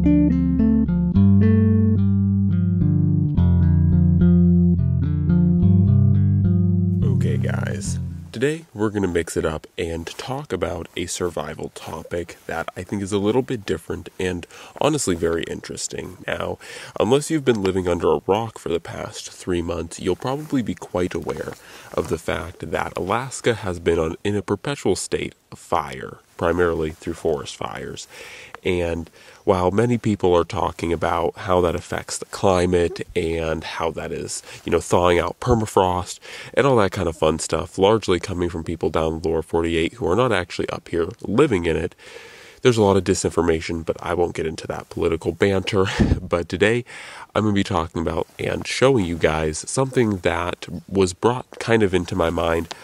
Okay, guys. Today, we're going to mix it up and talk about a survival topic that I think is a little bit different and honestly very interesting. Now, unless you've been living under a rock for the past three months, you'll probably be quite aware of the fact that Alaska has been on, in a perpetual state of fire, primarily through forest fires. And while many people are talking about how that affects the climate and how that is, you know, thawing out permafrost and all that kind of fun stuff, largely coming from people down the lower 48 who are not actually up here living in it, there's a lot of disinformation, but I won't get into that political banter. but today I'm going to be talking about and showing you guys something that was brought kind of into my mind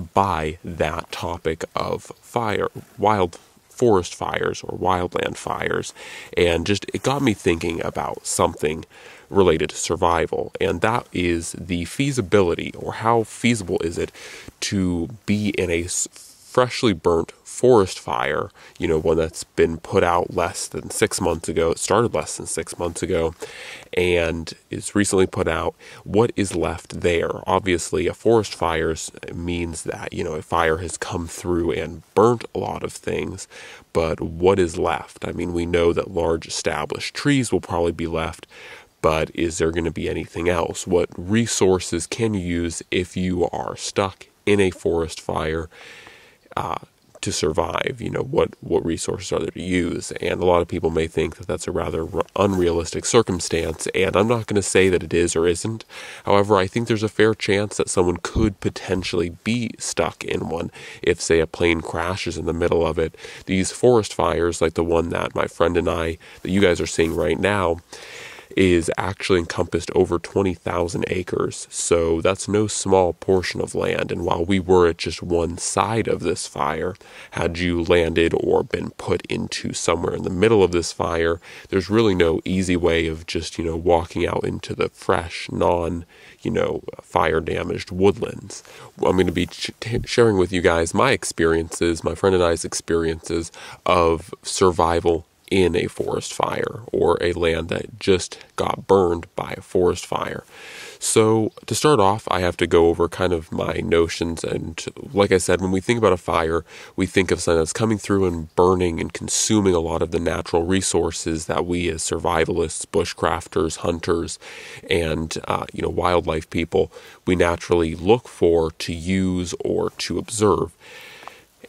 by that topic of fire, wild forest fires or wildland fires. And just it got me thinking about something related to survival, and that is the feasibility or how feasible is it to be in a freshly burnt forest fire, you know, one that's been put out less than six months ago. It started less than six months ago and is recently put out. What is left there? Obviously, a forest fire means that, you know, a fire has come through and burnt a lot of things, but what is left? I mean, we know that large established trees will probably be left but is there going to be anything else? What resources can you use if you are stuck in a forest fire? Uh, to survive. You know what what resources are there to use, and a lot of people may think that that's a rather unrealistic circumstance. And I'm not going to say that it is or isn't. However, I think there's a fair chance that someone could potentially be stuck in one if, say, a plane crashes in the middle of it. These forest fires, like the one that my friend and I, that you guys are seeing right now is actually encompassed over 20,000 acres. So that's no small portion of land. And while we were at just one side of this fire, had you landed or been put into somewhere in the middle of this fire, there's really no easy way of just, you know, walking out into the fresh, non, you know, fire damaged woodlands. I'm going to be sharing with you guys my experiences, my friend and I's experiences of survival in a forest fire or a land that just got burned by a forest fire. So, to start off, I have to go over kind of my notions. And, like I said, when we think about a fire, we think of something that's coming through and burning and consuming a lot of the natural resources that we, as survivalists, bushcrafters, hunters, and uh, you know wildlife people, we naturally look for to use or to observe.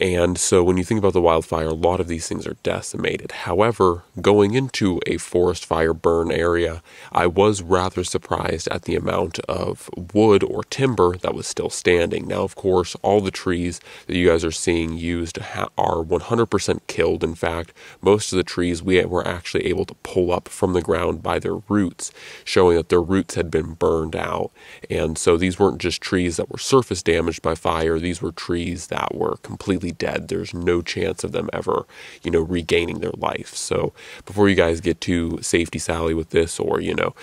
And so when you think about the wildfire, a lot of these things are decimated. However, going into a forest fire burn area, I was rather surprised at the amount of wood or timber that was still standing. Now, of course, all the trees that you guys are seeing used are 100% killed. In fact, most of the trees we were actually able to pull up from the ground by their roots, showing that their roots had been burned out. And so these weren't just trees that were surface damaged by fire, these were trees that were completely dead. There's no chance of them ever, you know, regaining their life. So before you guys get too safety sally with this or, you know,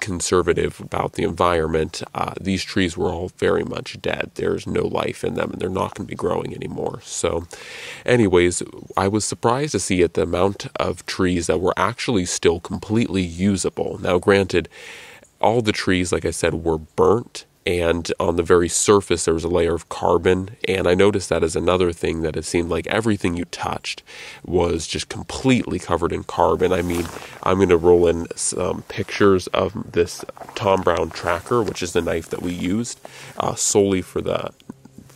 conservative about the environment, uh, these trees were all very much dead. There's no life in them and they're not going to be growing anymore. So, anyways, I was surprised to see at the amount of trees that were actually still completely usable. Now, granted, all the trees, like I said, were burnt and on the very surface there was a layer of carbon. And i noticed that as another thing that it seemed like everything you touched was just completely covered in carbon. I mean i'm going to roll in some pictures of this tom brown tracker which is the knife that we used uh, solely for the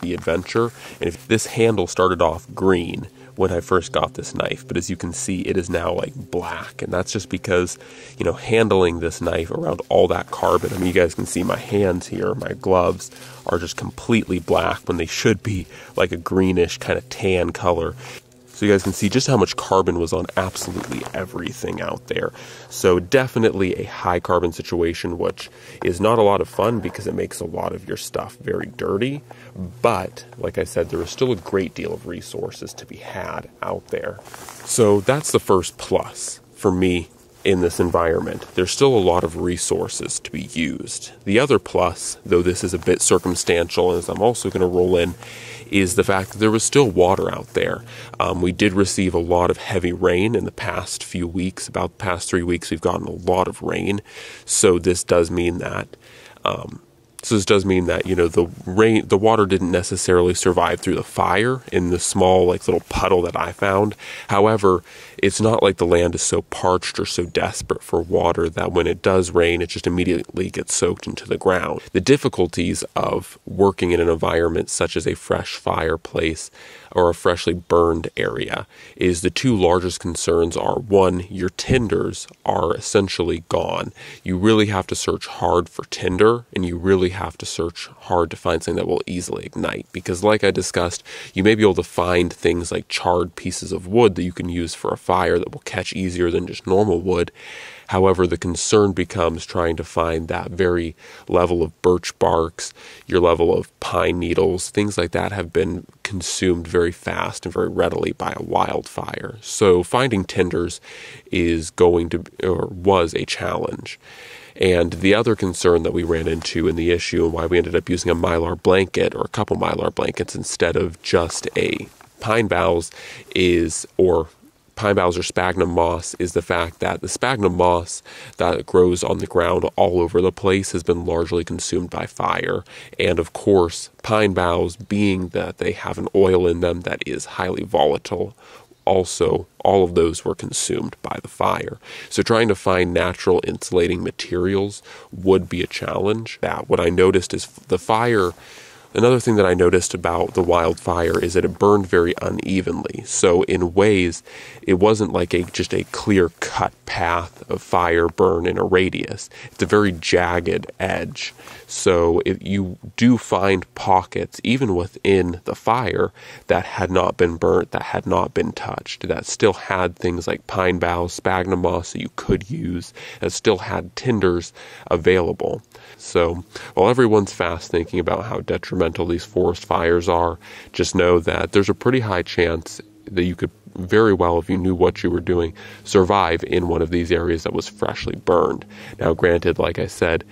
the adventure. And if this handle started off green when I first got this knife, but as you can see, it is now like black, and that's just because, you know, handling this knife around all that carbon. I mean, you guys can see my hands here, my gloves are just completely black when they should be like a greenish kind of tan color. So you guys can see just how much carbon was on absolutely everything out there. So definitely a high carbon situation, which is not a lot of fun because it makes a lot of your stuff very dirty. But like I said, there is still a great deal of resources to be had out there. So that's the first plus for me in this environment. There's still a lot of resources to be used. The other plus, though this is a bit circumstantial, as I'm also going to roll in, is the fact that there was still water out there. Um, we did receive a lot of heavy rain in the past few weeks. About the past three weeks, we've gotten a lot of rain. So this does mean that. Um, so this does mean that you know the rain, the water didn't necessarily survive through the fire in the small like little puddle that I found. However, it's not like the land is so parched or so desperate for water that when it does rain, it just immediately gets soaked into the ground. The difficulties of working in an environment such as a fresh fireplace or a freshly burned area is the two largest concerns are one, your tinders are essentially gone. You really have to search hard for tinder and you really have to search hard to find something that will easily ignite because like I discussed, you may be able to find things like charred pieces of wood that you can use for a fire that will catch easier than just normal wood. However, the concern becomes trying to find that very level of birch barks, your level of pine needles, things like that have been consumed very fast and very readily by a wildfire. So finding tinders is going to or was a challenge. And the other concern that we ran into in the issue and why we ended up using a mylar blanket or a couple mylar blankets instead of just a pine boughs is, or pine boughs or sphagnum moss is the fact that the sphagnum moss that grows on the ground all over the place has been largely consumed by fire. And of course, pine boughs, being that they have an oil in them that is highly volatile, also all of those were consumed by the fire. So trying to find natural insulating materials would be a challenge. That what I noticed is the fire Another thing that I noticed about the wildfire is that it burned very unevenly. So in ways, it wasn't like a just a clear cut path of fire burn in a radius. It's a very jagged edge. So you do find pockets even within the fire that had not been burnt, that had not been touched, that still had things like pine boughs, sphagnum moss that you could use, that still had tinders available. So while everyone's fast thinking about how detrimental these forest fires are, just know that there's a pretty high chance that you could very well, if you knew what you were doing, survive in one of these areas that was freshly burned. Now, granted, like I said,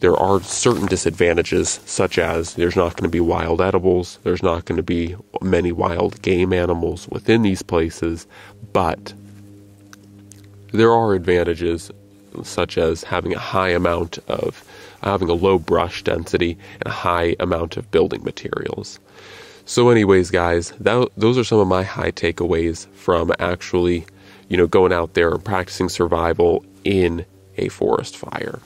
there are certain disadvantages, such as there's not going to be wild edibles, there's not going to be many wild game animals within these places, but there are advantages, such as having a high amount of having a low brush density and a high amount of building materials. So, anyways, guys, that, those are some of my high takeaways from actually, you know, going out there and practicing survival in a forest fire.